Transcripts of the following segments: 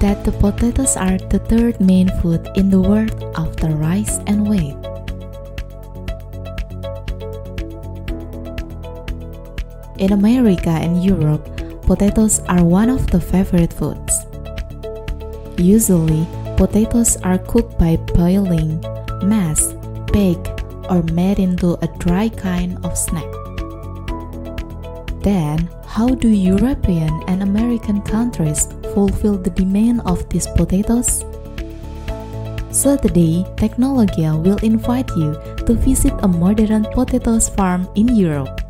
That the potatoes are the third main food in the world after rice and wheat? In America and Europe, potatoes are one of the favorite foods. Usually, potatoes are cooked by boiling, mashed, baked, or made into a dry kind of snack. Then, how do European and American countries fulfill the demand of these potatoes? So today, Technologia will invite you to visit a modern potatoes farm in Europe.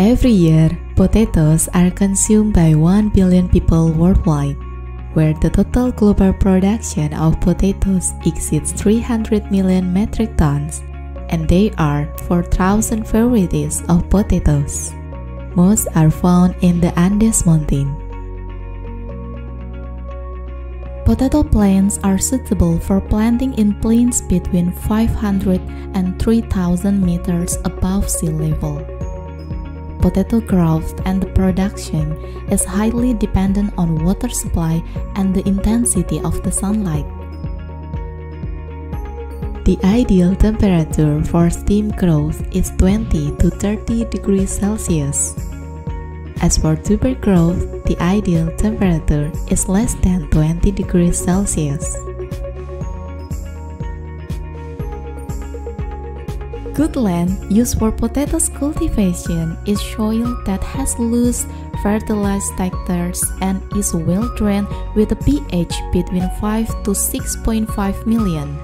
Every year, potatoes are consumed by 1 billion people worldwide, where the total global production of potatoes exceeds 300 million metric tons, and there are 4,000 varieties of potatoes. Most are found in the Andes Mountain. Potato plants are suitable for planting in plains between 500 and 3,000 meters above sea level potato growth and the production is highly dependent on water supply and the intensity of the sunlight. The ideal temperature for stem growth is 20 to 30 degrees Celsius. As for tuber growth, the ideal temperature is less than 20 degrees Celsius. Good land used for potatoes cultivation is soil that has loose, fertilized textures and is well drained with a pH between 5 to 6.5 million.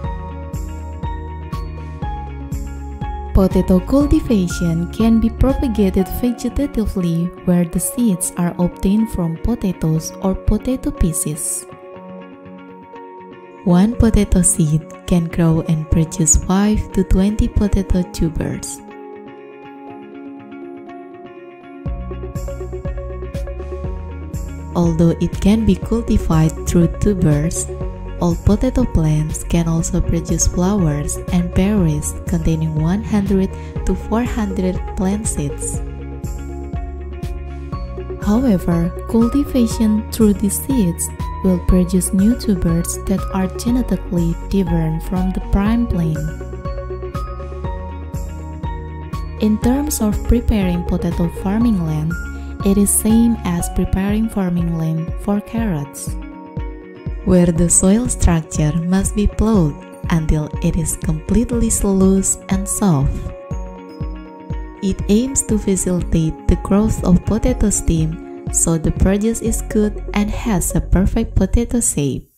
Potato cultivation can be propagated vegetatively where the seeds are obtained from potatoes or potato pieces. One potato seed can grow and produce 5 to 20 potato tubers. Although it can be cultivated through tubers, all potato plants can also produce flowers and berries containing 100 to 400 plant seeds. However, cultivation through these seeds will produce new tubers that are genetically different from the prime plant. In terms of preparing potato farming land, it is same as preparing farming land for carrots, where the soil structure must be plowed until it is completely loose and soft. It aims to facilitate the growth of potato stem so the produce is good and has a perfect potato shape.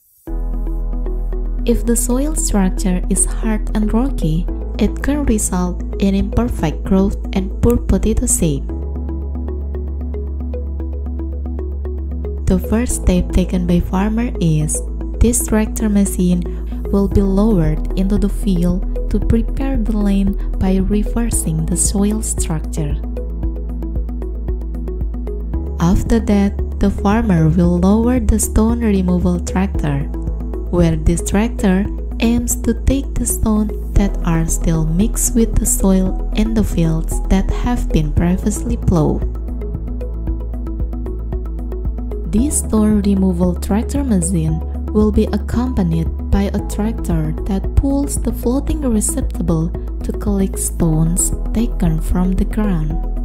If the soil structure is hard and rocky, it can result in imperfect growth and poor potato shape. The first step taken by farmer is this tractor machine will be lowered into the field to prepare the land by reversing the soil structure. After that, the farmer will lower the stone removal tractor, where this tractor aims to take the stones that are still mixed with the soil in the fields that have been previously plowed. This stone removal tractor machine will be accompanied by a tractor that pulls the floating receptacle to collect stones taken from the ground.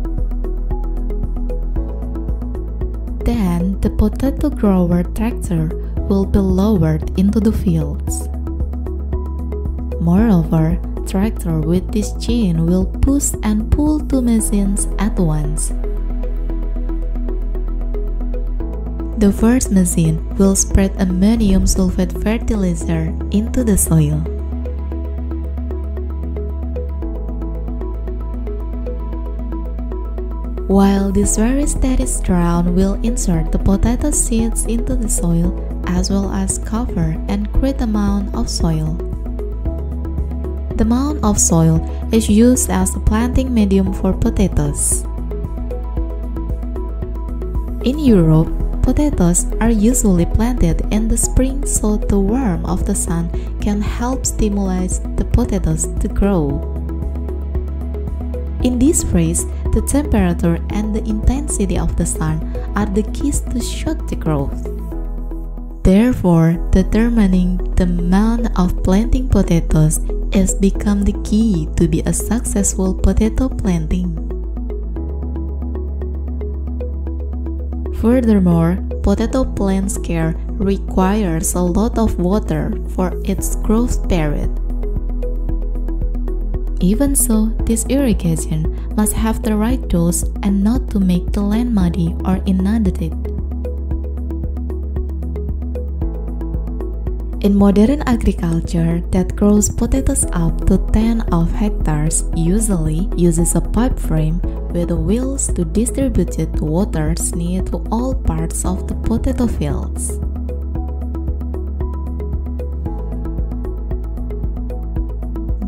The potato grower tractor will be lowered into the fields. Moreover, tractor with this chain will push and pull two machines at once. The first machine will spread ammonium sulfate fertilizer into the soil. While this very steady strain will insert the potato seeds into the soil as well as cover and great mound of soil. the mound of soil is used as a planting medium for potatoes. In Europe, potatoes are usually planted in the spring so the warmth of the sun can help stimulate the potatoes to grow. In this phase, the temperature and the intensity of the sun are the keys to shoot the growth. Therefore, determining the amount of planting potatoes has become the key to be a successful potato planting. Furthermore, potato plant care requires a lot of water for its growth period. Even so, this irrigation must have the right dose and not to make the land muddy or inundated. In modern agriculture that grows potatoes up to 10 of hectares usually uses a pipe frame with wheels to distribute the water near to all parts of the potato fields.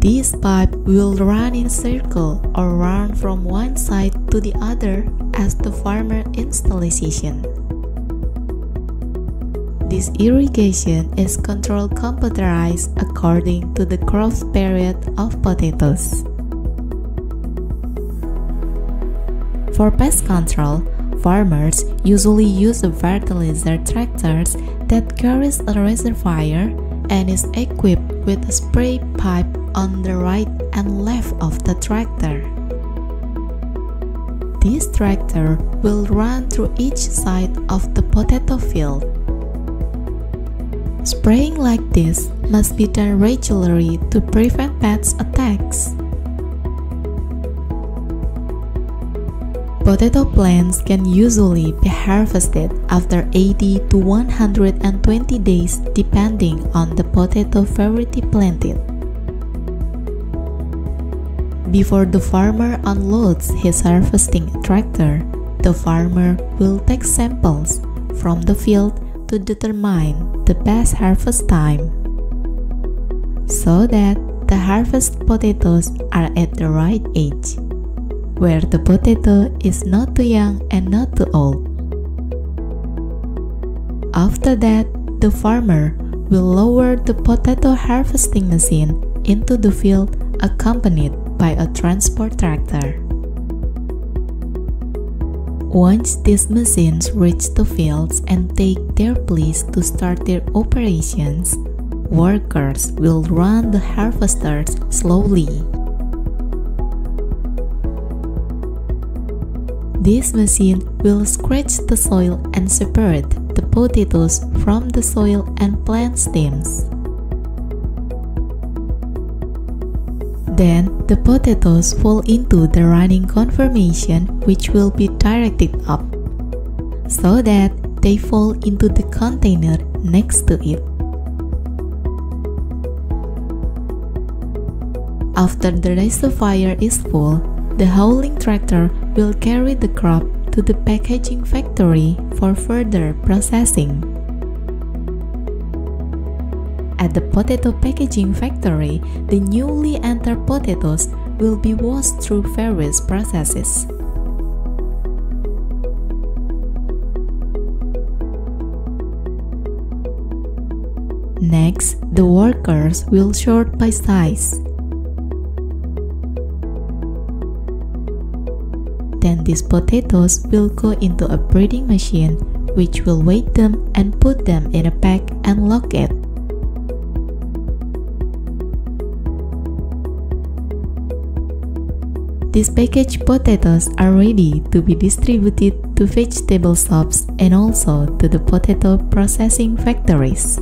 This pipe will run in circle or run from one side to the other as the farmer installation. This irrigation is controlled computerized according to the growth period of potatoes. For pest control, farmers usually use a fertilizer tractors that carries a reservoir and is equipped with a spray pipe on the right and left of the tractor. This tractor will run through each side of the potato field. Spraying like this must be done regularly to prevent pest attacks. Potato plants can usually be harvested after 80 to 120 days depending on the potato variety planted. Before the farmer unloads his harvesting tractor, the farmer will take samples from the field to determine the best harvest time so that the harvest potatoes are at the right age, where the potato is not too young and not too old. After that, the farmer will lower the potato harvesting machine into the field accompanied by a transport tractor. Once these machines reach the fields and take their place to start their operations, workers will run the harvesters slowly. This machine will scratch the soil and separate the potatoes from the soil and plant stems. Then the potatoes fall into the running conformation which will be directed up, so that they fall into the container next to it. After the reservoir is full, the hauling tractor will carry the crop to the packaging factory for further processing. At the potato packaging factory, the newly entered potatoes will be washed through various processes. Next, the workers will sort by size. These potatoes will go into a breeding machine which will weigh them and put them in a pack and lock it. These packaged potatoes are ready to be distributed to vegetable shops and also to the potato processing factories.